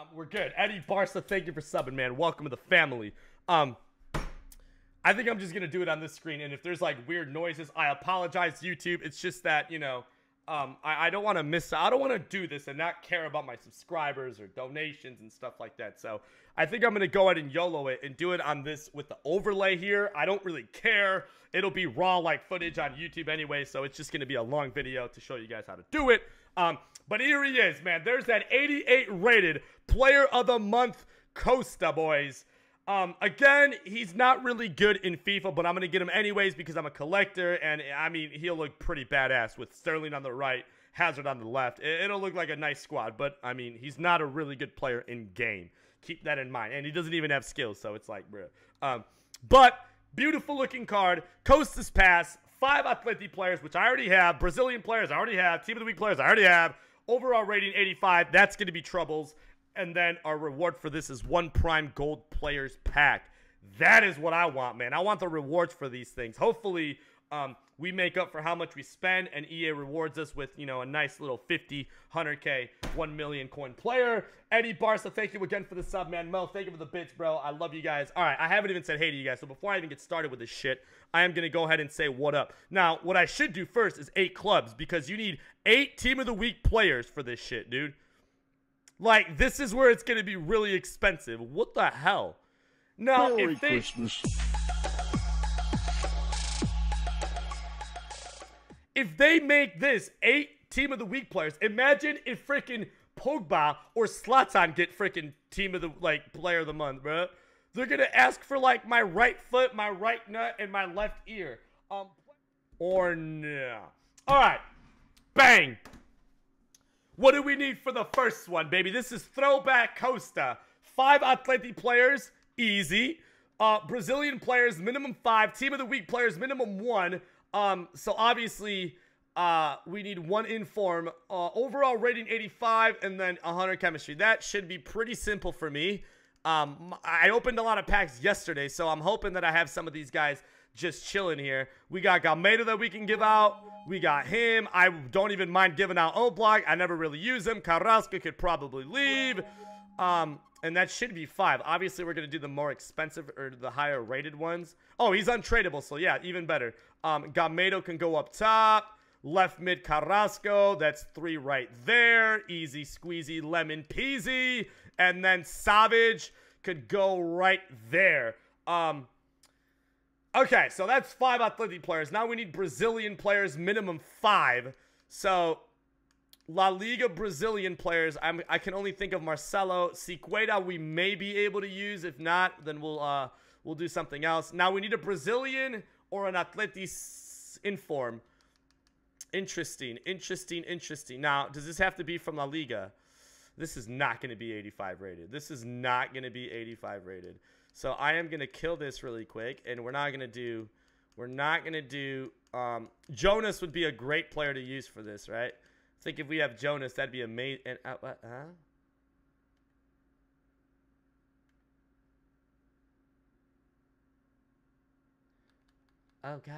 Um, we're good. Eddie Barca, thank you for subbing, man. Welcome to the family. Um, I think I'm just gonna do it on this screen, and if there's like weird noises, I apologize, YouTube. It's just that you know, um, I, I don't want to miss. I don't want to do this and not care about my subscribers or donations and stuff like that. So I think I'm gonna go ahead and YOLO it and do it on this with the overlay here. I don't really care. It'll be raw like footage on YouTube anyway, so it's just gonna be a long video to show you guys how to do it. Um, but here he is, man. There's that 88 rated player of the month Costa, boys. Um, again, he's not really good in FIFA, but I'm going to get him anyways because I'm a collector. And I mean, he'll look pretty badass with Sterling on the right, Hazard on the left. It'll look like a nice squad, but I mean, he's not a really good player in game. Keep that in mind. And he doesn't even have skills, so it's like, bro. Um, but beautiful looking card. Costa's pass. Five athletic players, which I already have. Brazilian players, I already have. Team of the week players, I already have. Overall rating 85. That's going to be troubles. And then our reward for this is one prime gold players pack. That is what I want, man. I want the rewards for these things. Hopefully, um, we make up for how much we spend, and EA rewards us with, you know, a nice little 50, 100K, 1 million coin player. Eddie Barca, thank you again for the sub, man. Mel, thank you for the bits, bro. I love you guys. All right, I haven't even said hey to you guys, so before I even get started with this shit, I am going to go ahead and say what up. Now, what I should do first is eight clubs, because you need eight Team of the Week players for this shit, dude. Like, this is where it's going to be really expensive. What the hell? Now, Merry if they, Christmas. If they make this eight team of the week players, imagine if freaking Pogba or Zlatan get freaking team of the like player of the month, bro. They're gonna ask for like my right foot, my right nut, and my left ear. Um, or no. All right, bang. What do we need for the first one, baby? This is throwback Costa. Five Atleti players, easy. Uh, Brazilian players, minimum five. Team of the week players, minimum one. Um, so obviously, uh, we need one inform. Uh, overall rating 85, and then 100 chemistry. That should be pretty simple for me. Um, I opened a lot of packs yesterday, so I'm hoping that I have some of these guys just chilling here. We got Gameiro that we can give out. We got him. I don't even mind giving out Oblak. I never really use him. Carrasco could probably leave. Um, and that should be five. Obviously, we're going to do the more expensive or the higher rated ones. Oh, he's untradeable, so yeah, even better. Um, Gameiro can go up top. Left mid Carrasco. That's three right there. Easy squeezy lemon peasy. And then Savić could go right there. Um, okay, so that's five athletic players. Now we need Brazilian players, minimum five. So La Liga Brazilian players, I'm, I can only think of Marcelo. Sequeda we may be able to use. If not, then we'll uh, we'll do something else. Now we need a Brazilian or an Atletis inform. Interesting, interesting, interesting. Now, does this have to be from La Liga? This is not going to be 85 rated. This is not going to be 85 rated. So I am going to kill this really quick, and we're not going to do, we're not going to do, um, Jonas would be a great player to use for this, right? Think if we have Jonas, that'd be amazing. Uh, what, huh? Oh God.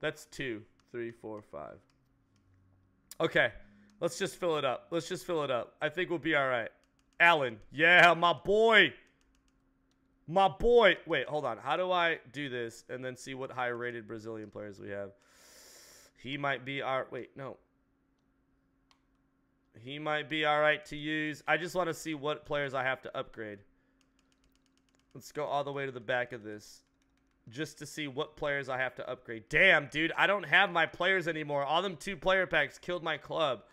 That's two, three, four, five. Okay, let's just fill it up. Let's just fill it up. I think we'll be all right. Allen, yeah, my boy. My boy. Wait, hold on. How do I do this and then see what higher rated Brazilian players we have? He might be our. Wait, no. He might be all right to use. I just want to see what players I have to upgrade. Let's go all the way to the back of this. Just to see what players I have to upgrade. Damn, dude. I don't have my players anymore. All them two player packs killed my club.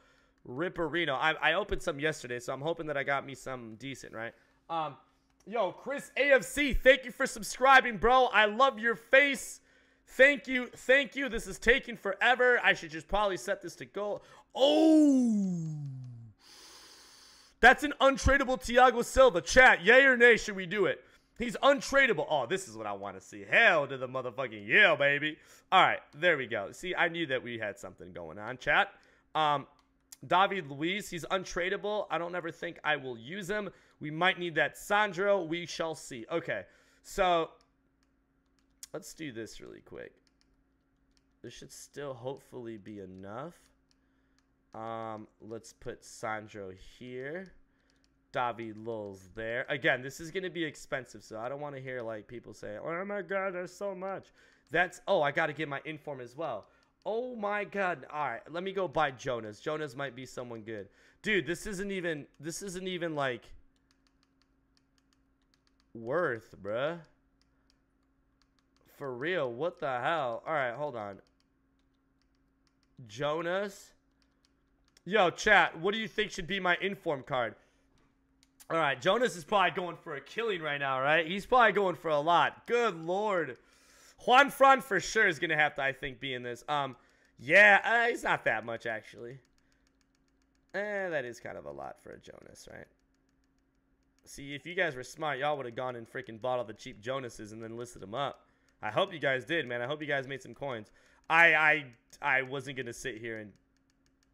Ripperino. I, I opened some yesterday, so I'm hoping that I got me some decent, right? Um, Yo, Chris AFC, thank you for subscribing, bro. I love your face. Thank you. Thank you. This is taking forever. I should just probably set this to go. Oh. That's an untradeable Thiago Silva. Chat, yay or nay, should we do it? He's untradeable. Oh, this is what I want to see. Hell to the motherfucking yeah, baby. All right, there we go. See, I knew that we had something going on, chat. Um, David Luiz, he's untradeable. I don't ever think I will use him. We might need that Sandro. We shall see. Okay, so let's do this really quick. This should still hopefully be enough. Um, let's put Sandro here. David Luiz there. Again, this is going to be expensive, so I don't want to hear like people say, "Oh my god, there's so much." That's oh, I got to get my inform as well. Oh my god. All right, let me go buy Jonas. Jonas might be someone good. Dude, this isn't even this isn't even like worth, bruh. For real, what the hell? All right, hold on. Jonas. Yo, chat, what do you think should be my inform card? All right, Jonas is probably going for a killing right now, right? He's probably going for a lot. Good lord. Juanfran for sure is going to have to, I think, be in this. Um, Yeah, uh, he's not that much, actually. Eh, that is kind of a lot for a Jonas, right? See, if you guys were smart, y'all would have gone and freaking bought all the cheap Jonases and then listed them up. I hope you guys did, man. I hope you guys made some coins. I I I wasn't gonna sit here and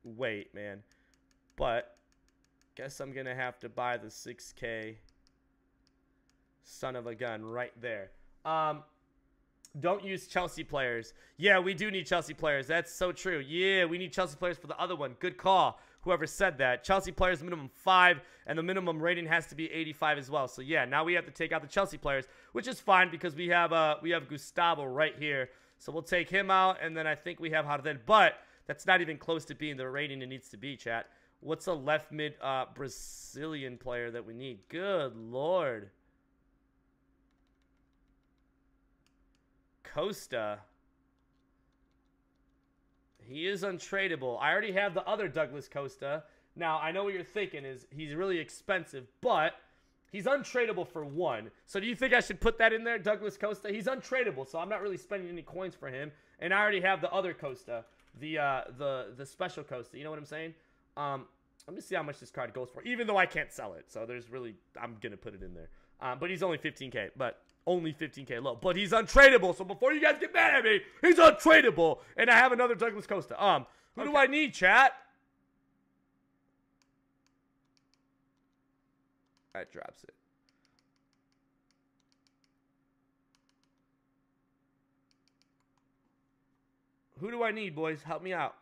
wait, man. But guess I'm gonna have to buy the 6K son of a gun right there. Um, don't use Chelsea players. Yeah, we do need Chelsea players. That's so true. Yeah, we need Chelsea players for the other one. Good call. Whoever said that. Chelsea players minimum five, and the minimum rating has to be 85 as well. So yeah, now we have to take out the Chelsea players, which is fine because we have uh we have Gustavo right here. So we'll take him out, and then I think we have Harden. But that's not even close to being the rating it needs to be, chat. What's a left mid uh, Brazilian player that we need? Good lord. Costa. He is untradeable. I already have the other Douglas Costa. Now, I know what you're thinking is he's really expensive, but he's untradeable for one. So do you think I should put that in there, Douglas Costa? He's untradeable, so I'm not really spending any coins for him. And I already have the other Costa, the uh, the the special Costa. You know what I'm saying? Um, let me see how much this card goes for, even though I can't sell it. So there's really, I'm going to put it in there. Um, but he's only 15K, but only 15K low. But he's untradeable. So before you guys get mad at me, he's untradeable. And I have another Douglas Costa. Um, who okay. do I need, chat? That drops it. Who do I need, boys? Help me out.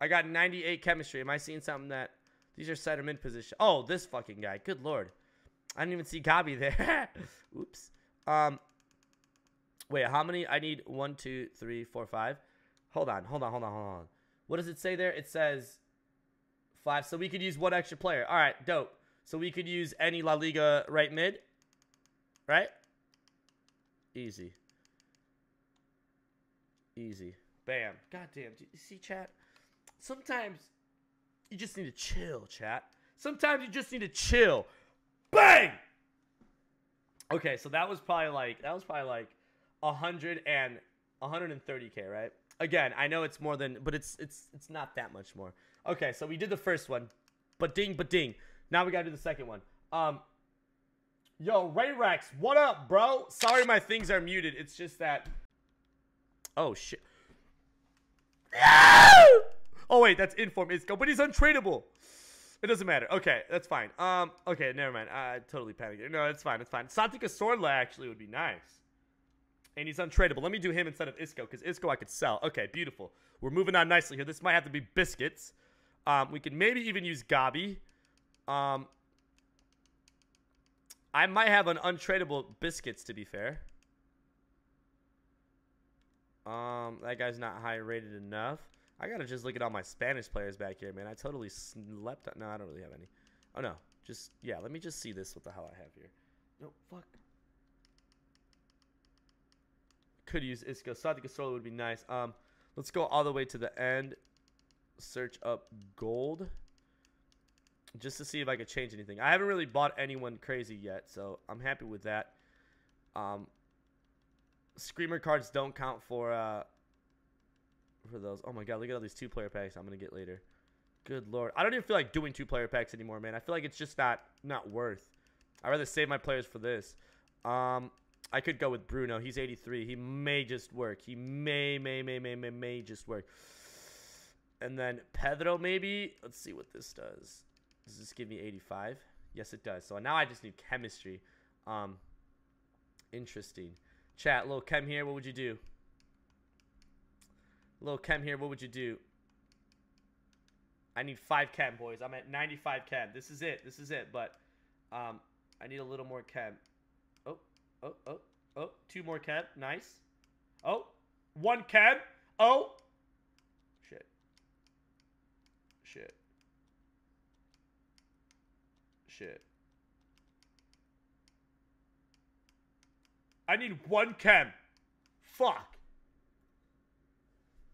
I got 98 chemistry. Am I seeing something that... These are center mid position. Oh, this fucking guy. Good lord. I didn't even see Gabi there. Oops. Um, wait, how many? I need one, two, three, four, five. Hold on, hold on, hold on, hold on. What does it say there? It says five. So we could use one extra player. All right, dope. So we could use any La Liga right mid. Right? Easy. Easy. Bam. God damn. Do you see, chat? Sometimes you just need to chill, chat. Sometimes you just need to chill. Bang! Okay, so that was probably like that was probably like a hundred and 130k, right? Again, I know it's more than, but it's it's it's not that much more. Okay, so we did the first one, but ding, but ding. Now we gotta do the second one. Um, yo, Ray Rex, what up, bro? Sorry, my things are muted. It's just that. Oh shit. Oh wait, that's inform Isco, but he's untradeable. It doesn't matter. Okay, that's fine. Um, okay, never mind. I totally panicked. No, it's fine. It's fine. Santi Cazorla actually would be nice. And he's untradeable. Let me do him instead of Isco, because Isco I could sell. Okay, beautiful. We're moving on nicely here. This might have to be biscuits. Um, we can maybe even use Gabi. Um, I might have an untradeable biscuits, to be fair. Um, that guy's not high rated enough. I gotta just look at all my Spanish players back here, man. I totally slept. No, I don't really have any. Oh no, just yeah. Let me just see this. What the hell I have here? No, fuck. Could use Isco. Santi Cazorla would be nice. Um, let's go all the way to the end. Search up gold. Just to see if I could change anything. I haven't really bought anyone crazy yet, so I'm happy with that. Um, Screamer cards don't count for uh, for those. Oh my god, look at all these two player packs I'm gonna get later. Good lord. I don't even feel like doing two player packs anymore, man. I feel like it's just not not worth. I'd rather save my players for this. Um I could go with Bruno. He's 83. He may just work. He may, may, may, may, may, may just work. And then Pedro, maybe. Let's see what this does. Does this give me 85? Yes, it does. So now I just need chemistry. Um, interesting. Chat, little chem here. What would you do? Little chem here. What would you do? I need five chem, boys. I'm at 95 chem. This is it. This is it. But um, I need a little more chem. Oh, oh, oh, oh. Two more chem. Nice. Oh, one chem. Oh. Shit. Shit. Shit. I need one chem. Fuck.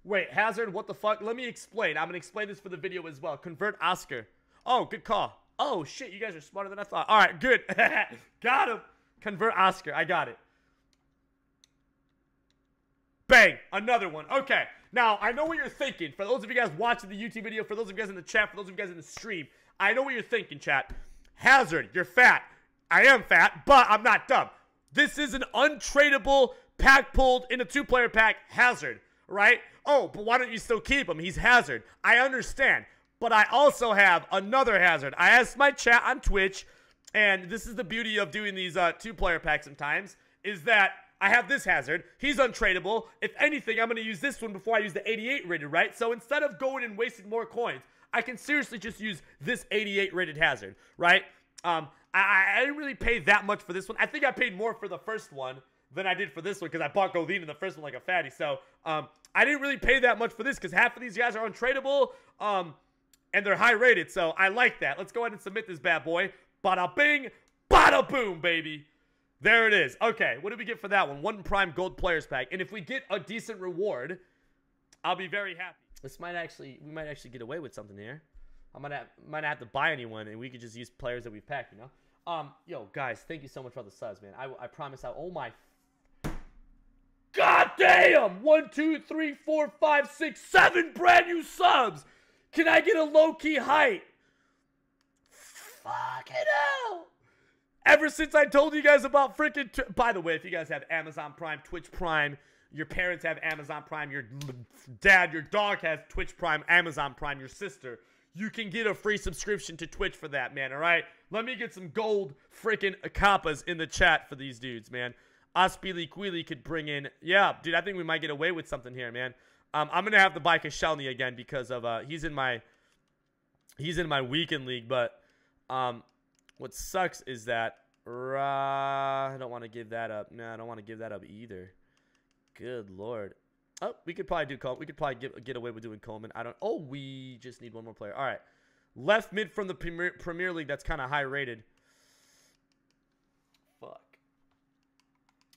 Wait, Hazard, what the fuck? Let me explain. I'm to explain this for the video as well. Convert Oscar. Oh, good call. Oh, shit, you guys are smarter than I thought. All right, good. got him. Convert Oscar. I got it. Bang. Another one. Okay. Now, I know what you're thinking. For those of you guys watching the YouTube video, for those of you guys in the chat, for those of you guys in the stream, I know what you're thinking, chat. Hazard, you're fat. I am fat, but I'm not dumb. This is an untradeable pack pulled in a two-player pack Hazard, right? Oh, but why don't you still keep him? He's Hazard. I understand. But I also have another Hazard. I asked my chat on Twitch, and this is the beauty of doing these uh, two-player packs sometimes, is that I have this Hazard. He's untradeable. If anything, I'm going to use this one before I use the 88 rated, right? So instead of going and wasting more coins, I can seriously just use this 88 rated Hazard, right? Um, I, I didn't really pay that much for this one. I think I paid more for the first one than I did for this one because I bought Godin in the first one like a fatty. So um, I didn't really pay that much for this because half of these guys are untradeable um, and they're high rated. So I like that. Let's go ahead and submit this bad boy. Bada bing, bada boom, baby. There it is. Okay, what did we get for that one? One prime gold players pack. And if we get a decent reward, I'll be very happy. This might actually, we might actually get away with something here. I might have, might not have to buy anyone, and we could just use players that we've packed, you know? Um, yo, guys, thank you so much for all the subs, man. I, I promise I, oh my. Damn! One, two, three, four, five, six, seven brand new subs! Can I get a low key height? Fucking hell! Ever since I told you guys about freaking. T- By the way, if you guys have Amazon Prime, Twitch Prime, your parents have Amazon Prime, your dad, your dog has Twitch Prime, Amazon Prime, your sister, you can get a free subscription to Twitch for that, man, all right? Let me get some gold freaking Akapas in the chat for these dudes, man. Ospili Quili could bring in. Yeah, dude, I think we might get away with something here, man. Um, I'm gonna have to buy Koscielny again because of uh he's in my he's in my weekend league, but um what sucks is that uh, I don't want to give that up. No, I don't want to give that up either. Good lord. Oh, we could probably do Coleman. We could probably get, get away with doing Coleman. I don't. Oh, we just need one more player. All right. Left mid from the Premier, Premier League that's kind of high rated. Fuck.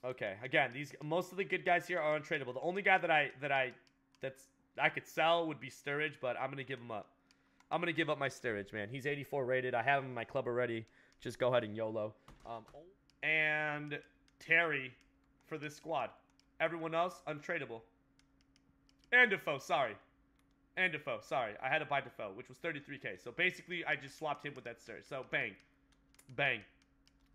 Okay. Again, these most of the good guys here are untradeable. The only guy that I that I that's I could sell would be Sturridge, but I'm gonna give him up. I'm gonna give up my Sturridge, man. He's 84 rated. I have him in my club already. Just go ahead and YOLO. Um, and Terry for this squad. Everyone else untradeable. And Defoe, sorry. And Defoe, sorry. I had to buy Defoe, which was 33k. So basically, I just swapped him with that Sturridge. So bang, bang.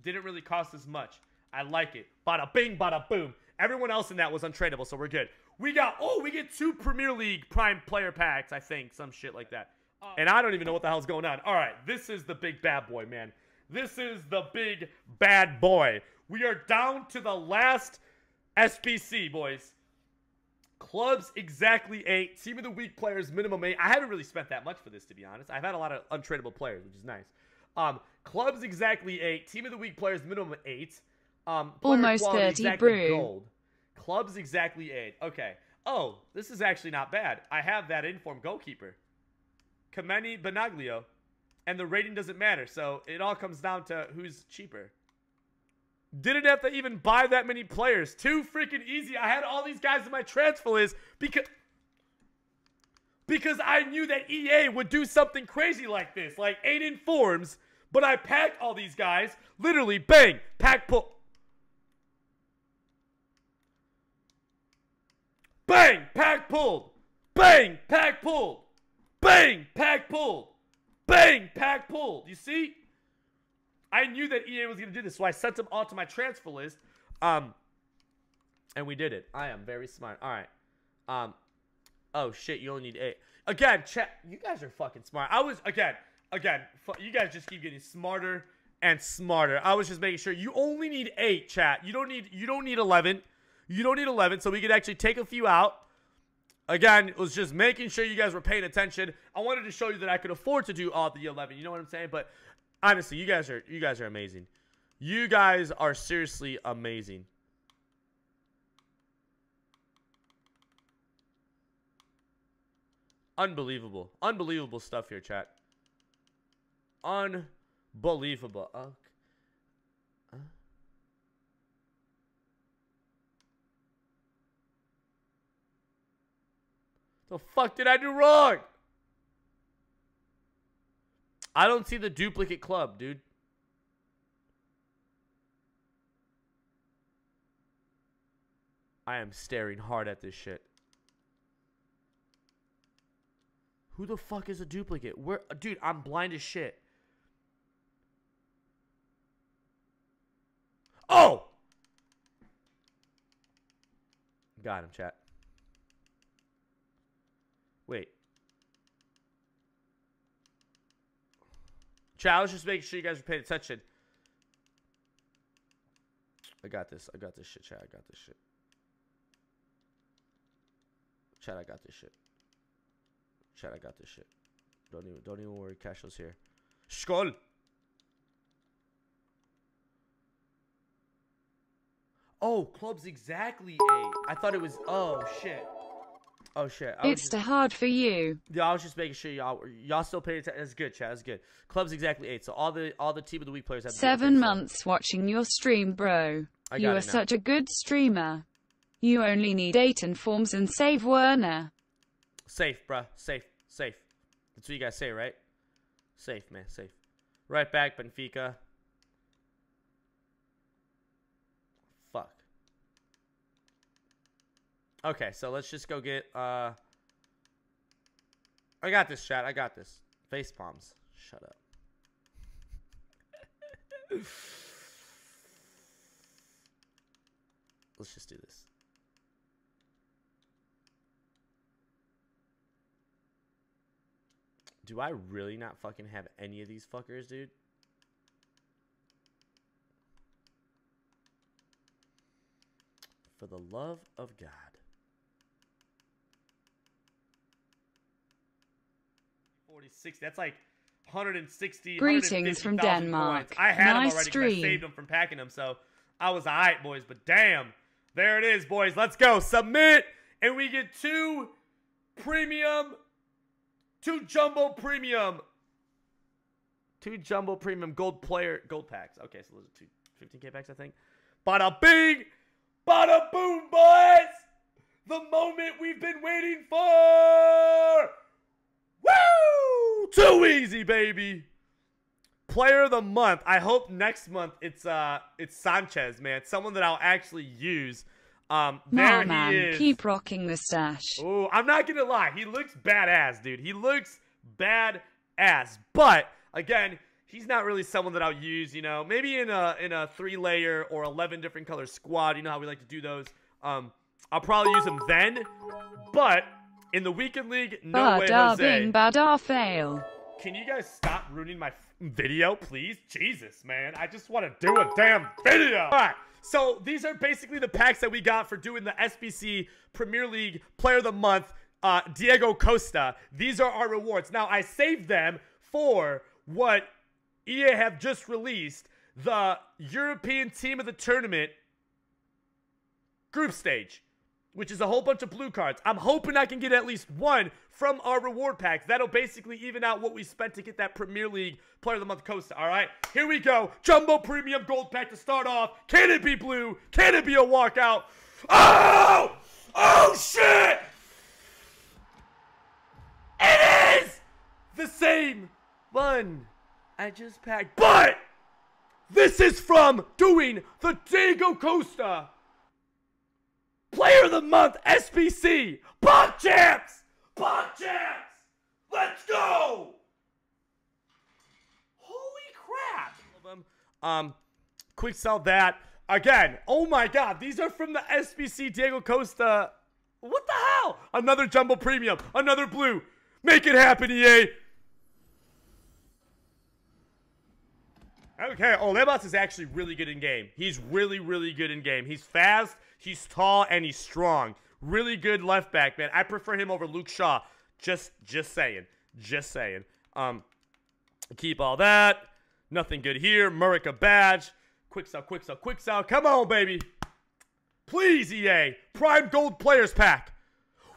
Didn't really cost as much. I like it. Bada bing, bada boom. Everyone else in that was untradeable, so we're good. We got, oh, we get two Premier League prime player packs, I think. Some shit like that. And I don't even know what the hell's going on. All right, this is the big bad boy, man. This is the big bad boy. We are down to the last SBC, boys. Clubs exactly eight. Team of the week players minimum eight. I haven't really spent that much for this, to be honest. I've had a lot of untradeable players, which is nice. Um, clubs exactly eight. Team of the week players minimum eight. Um, almost thirty. Exactly brew. Gold. Clubs exactly eight. Okay. Oh, this is actually not bad. I have that inform goalkeeper. Kameni Benaglio. And the rating doesn't matter. So it all comes down to who's cheaper. Didn't have to even buy that many players. Too freaking easy. I had all these guys in my transfer list because because I knew that EA would do something crazy like this, like eight informs. But I packed all these guys, literally, bang, pack pull. Bang, pack pulled. Bang, pack pulled. Bang! Pack pulled. Bang! Pack pulled. You see? I knew that EA was going to do this, so I sent them all to my transfer list. Um, and we did it. I am very smart. All right. Um, oh shit, you only need eight. Again, chat. You guys are fucking smart. I was again, again. You guys just keep getting smarter and smarter. I was just making sure you only need eight, chat. You don't need. You don't need eleven. You don't need eleven, so we could actually take a few out Again, it was just making sure you guys were paying attention. I wanted to show you that I could afford to do all the 11. You know what I'm saying? But honestly, you guys are you guys are amazing. You guys are seriously amazing. Unbelievable. Unbelievable stuff here, chat. Unbelievable. Uh. The fuck did I do wrong? I don't see the duplicate club, dude. I am staring hard at this shit. Who the fuck is a duplicate? Where, dude? I'm blind as shit. Oh! Got him, chat. Wait. Was just making sure you guys were paying attention. I got this. I got this shit, chat. I got this shit. Chat, I got this shit. Chat, I got this shit. Don't even don't even worry, Cashow's here. Skull! Oh, club's exactly eight. I thought it was oh shit. Oh shit. I it's just, too hard for you. Yeah, I was just making sure y'all y'all still paying attention. That's good, chat. That's good. Club's exactly eight. So all the all the team of the week players have seven months watching your stream, bro. you are such a good streamer. You only need eight informs and save Werner. Safe, bruh. Safe. Safe. That's what you guys say, right? Safe, man. Safe. Right back, Benfica. Fuck. Okay, so let's just go get, uh... I got this, chat. I got this. Face palms. Shut up. let's just do this. Do I really not fucking have any of these fuckers, dude? For the love of God. Forty-six. That's like 160. Greetings from Denmark. Points. I had nice them already stream. I saved them from packing them, so I was alright, boys. But damn, there it is, boys. Let's go submit, and we get two premium Two jumbo premium. Two jumbo premium gold player gold packs. Okay, so those are two 15k packs, I think. Bada bing, bada boom, boys! The moment we've been waiting for. Woo! Too easy, baby. Player of the month. I hope next month it's uh it's Sanchez, man. Someone that I'll actually use. Um, there man, he is. keep rocking the stash. Oh, I'm not gonna lie. He looks badass, dude. He looks badass. But again, he's not really someone that I'll use. You know, maybe in a in a three layer or eleven different color squad. You know how we like to do those. Um, I'll probably use him then. But in the weekend league, no Badar way, Jose. Bing, badar fail. Can you guys stop ruining my video, please? Jesus, man. I just want to do a damn video. All right. So these are basically the packs that we got for doing the SBC Premier League Player of the Month, uh, Diego Costa. These are our rewards. Now, I saved them for what EA have just released, the European Team of the Tournament group stage which is a whole bunch of blue cards. I'm hoping I can get at least one from our reward packs. That'll basically even out what we spent to get that Premier League Player of the Month Costa. All right, here we go. Jumbo Premium Gold Pack to start off. Can it be blue? Can it be a walkout? Oh! Oh, shit! It is the same one I just packed. But this is from doing the Diego Costa Player of the Month, SBC, Pop Champs! Champs! Let's go! Holy crap! Um, quick sell that. Again, oh my god, these are from the SBC Diego Costa. What the hell? Another Jumbo Premium, another blue. Make it happen, EA. Okay, oh, Lebas is actually really good in game. He's really, really good in game. He's fast, he's tall, and he's strong. Really good left back, man. I prefer him over Luke Shaw. Just just saying. Just saying. Um keep all that. Nothing good here. Murica badge. Quick sell, quick sell, quick sell. Come on, baby. Please, EA. Prime Gold Players Pack.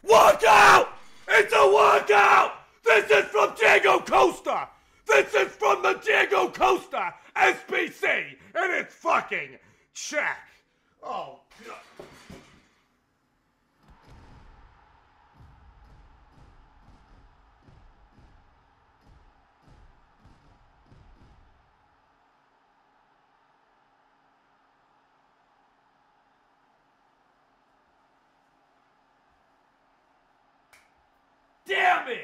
Walk out! It's a walkout! This is from Diego Costa! This is from the Diego Costa SBC! And it's fucking Cech! Oh, God. Damn it!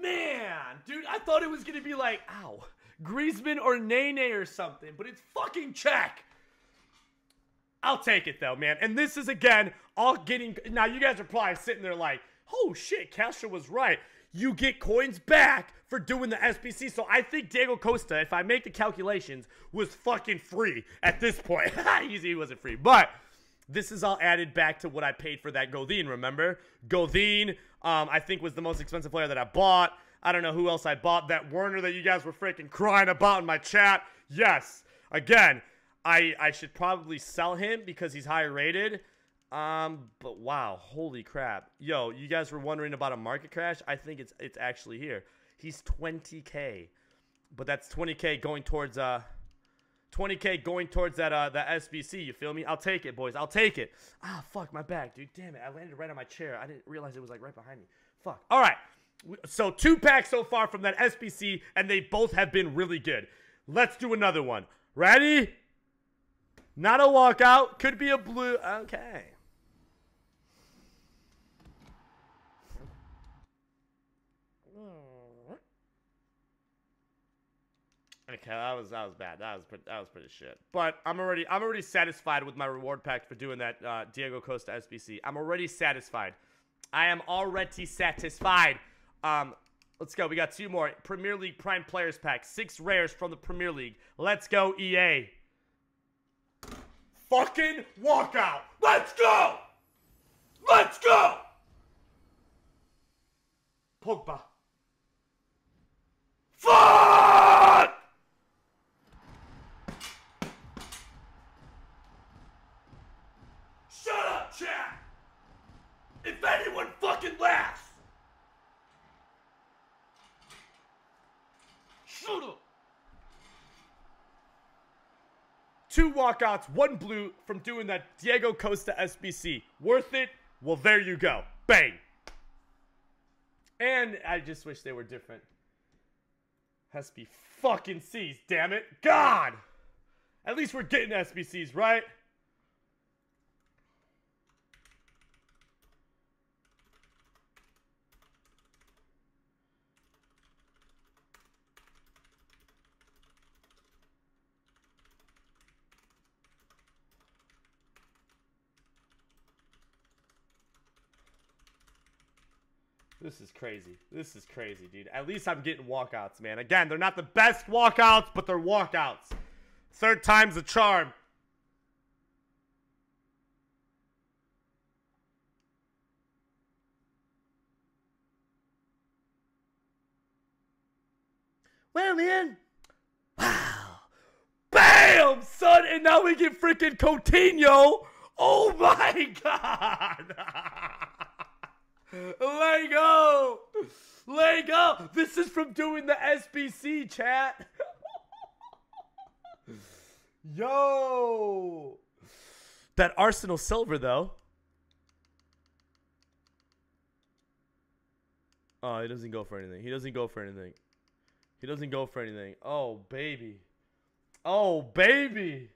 Man, dude, I thought it was gonna be like, ow, Griezmann or Nene or something, but it's fucking Cech. I'll take it though, man. And this is again all getting. Now you guys are probably sitting there like, oh shit, Castro was right. You get coins back for doing the SBC. So I think Diego Costa, if I make the calculations, was fucking free at this point. Easy, he wasn't free, but this is all added back to what I paid for that Godin, remember? Godin, um, I think was the most expensive player that I bought. I don't know who else I bought. That Werner that you guys were freaking crying about in my chat. Yes. Again, I I should probably sell him because he's higher rated. Um, but wow, holy crap. Yo, you guys were wondering about a market crash? I think it's it's actually here. He's 20k. But that's 20k going towards uh 20k going towards that uh that SBC. You feel me? I'll take it, boys. I'll take it. Ah, fuck my back, dude. Damn it! I landed right on my chair. I didn't realize it was like right behind me. Fuck. All right. So two packs so far from that SBC, and they both have been really good. Let's do another one. Ready? Not a walkout. Could be a blue. Okay. Okay, that was that was bad. That was pretty, that was pretty shit. But I'm already I'm already satisfied with my reward pack for doing that uh, Diego Costa SBC. I'm already satisfied. I am already satisfied. Um, let's go. We got two more Premier League Prime Players pack. Six rares from the Premier League. Let's go EA. Fucking walkout. Let's go. Let's go. Pogba. Fuck! If anyone fucking laughs! Shoot him! Two walkouts, one blue from doing that Diego Costa SBC. Worth it? Well, there you go. Bang! And I just wish they were different. Has to be fucking C's, damn it. God! At least we're getting SBCs, right? This is crazy. This is crazy, dude. At least I'm getting walkouts, man. Again, they're not the best walkouts, but they're walkouts. Third time's a charm. Well, man. Wow. Bam, son. And now we get freaking Coutinho. Oh, my God. Let go! This is from doing the SBC, chat. Yo! That Arsenal silver, though. Oh, he doesn't go for anything. He doesn't go for anything. He doesn't go for anything. Oh, baby. Oh, baby.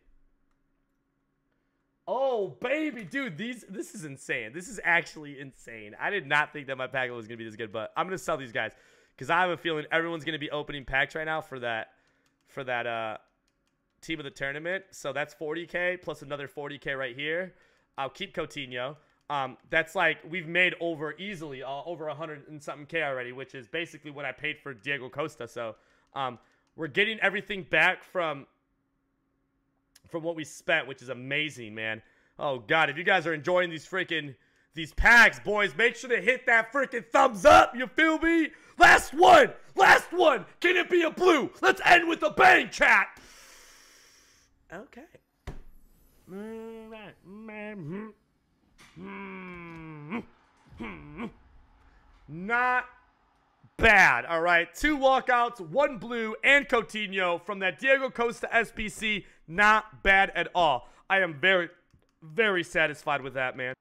Oh, baby, dude, these this is insane. This is actually insane. I did not think that my pack was gonna be this good, but I'm gonna sell these guys because I have a feeling everyone's gonna be opening packs right now for that for that uh team of the tournament. So that's 40k plus another 40k right here. I'll keep Coutinho. Um, that's like we've made over easily uh, over 100 and something k already, which is basically what I paid for Diego Costa. So um, we're getting everything back from from what we spent, which is amazing, man. Oh god, if you guys are enjoying these freaking these packs, boys, make sure to hit that freaking thumbs up. You feel me? Last one, last one. Can it be a blue? Let's end with a bang, chat. Okay. Not bad. All right. Two walkouts, one blue, and Coutinho from that Diego Costa SBC. Not bad at all. I am very, very satisfied with that, man.